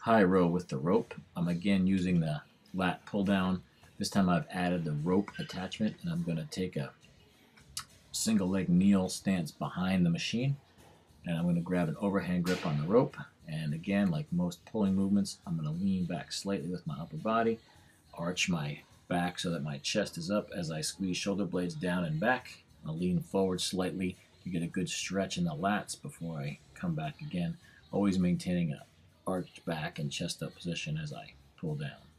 high row with the rope. I'm again using the lat pull down. This time I've added the rope attachment and I'm going to take a single leg kneel stance behind the machine and I'm going to grab an overhand grip on the rope and again like most pulling movements I'm going to lean back slightly with my upper body arch my back so that my chest is up as I squeeze shoulder blades down and back I'll lean forward slightly to get a good stretch in the lats before I come back again always maintaining a arched back and chest up position as I pull down